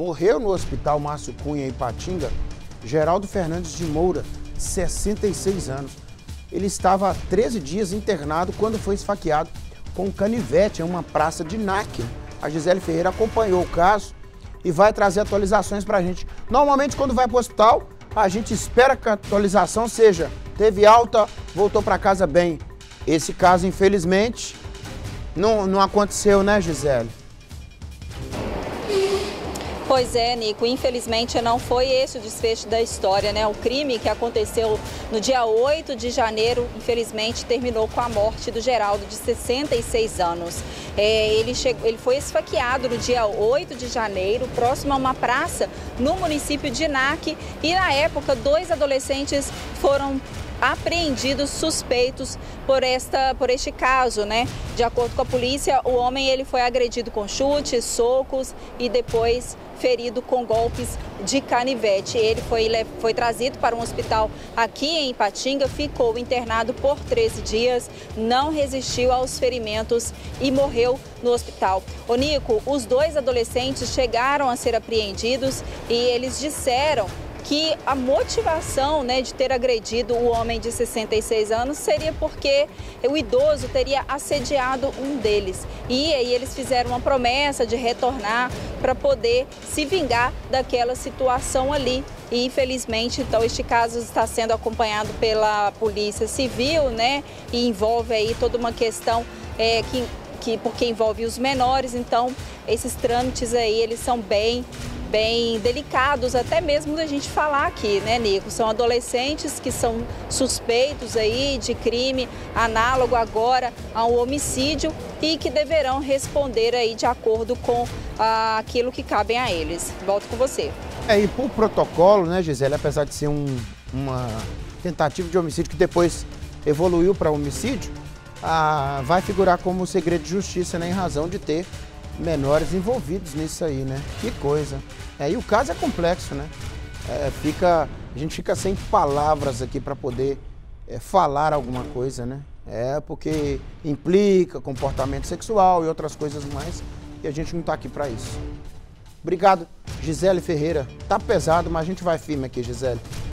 Morreu no hospital Márcio Cunha, em Patinga, Geraldo Fernandes de Moura, 66 anos. Ele estava há 13 dias internado quando foi esfaqueado com um canivete em uma praça de Náquia. A Gisele Ferreira acompanhou o caso e vai trazer atualizações para a gente. Normalmente, quando vai para o hospital, a gente espera que a atualização seja teve alta, voltou para casa bem. Esse caso, infelizmente, não, não aconteceu, né, Gisele? Pois é, Nico, infelizmente não foi esse o desfecho da história, né? O crime que aconteceu no dia 8 de janeiro, infelizmente, terminou com a morte do Geraldo, de 66 anos. É, ele, chegou, ele foi esfaqueado no dia 8 de janeiro, próximo a uma praça no município de Nac, e na época dois adolescentes foram apreendidos suspeitos por, esta, por este caso, né? De acordo com a polícia, o homem ele foi agredido com chutes, socos e depois ferido com golpes de canivete. Ele foi, foi trazido para um hospital aqui em Ipatinga, ficou internado por 13 dias, não resistiu aos ferimentos e morreu no hospital. O Nico, os dois adolescentes chegaram a ser apreendidos e eles disseram que a motivação né, de ter agredido o homem de 66 anos seria porque o idoso teria assediado um deles. E aí eles fizeram uma promessa de retornar para poder se vingar daquela situação ali. E infelizmente, então, este caso está sendo acompanhado pela Polícia Civil, né? E envolve aí toda uma questão é, que, que porque envolve os menores, então esses trâmites aí eles são bem bem delicados, até mesmo da gente falar aqui, né, Nico? São adolescentes que são suspeitos aí de crime análogo agora a um homicídio e que deverão responder aí de acordo com ah, aquilo que cabem a eles. Volto com você. É, e por protocolo, né, Gisele, apesar de ser um, uma tentativa de homicídio que depois evoluiu para homicídio, ah, vai figurar como segredo de justiça, né, em razão de ter menores envolvidos nisso aí, né? Que coisa. É, e o caso é complexo, né? É, fica, a gente fica sem palavras aqui para poder é, falar alguma coisa, né? É porque implica comportamento sexual e outras coisas mais e a gente não está aqui para isso. Obrigado, Gisele Ferreira. Tá pesado, mas a gente vai firme aqui, Gisele.